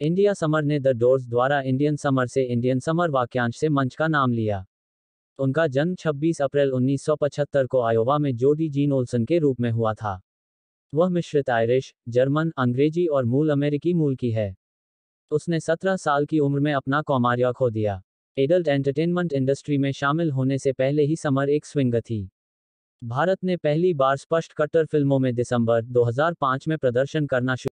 India summer ने the Doors द्वारा Indian summer से इंडियन समर वाक्यांश से मंच का नाम लिया। उनका जन्म 26 अप्रैल 1975 को आयोवा में जोडी जीन ओल्सन के रूप में हुआ था। वह मिश्रित आयरिश, जर्मन, अंग्रेज़ी और मूल अमेरिकी मूल की है। उसने 17 साल की उम्र में अपना कौमार्य खो दिया। एडल्ट एंटरटेनमेंट इंडस्ट्री में शामिल होने से पहले ही समर एक स्विंग थी। भारत ने पहली बार स्पष्ट कट्टर फ़िल्मों में दिसंबर 2005 में प्रदर्शन करना शुरू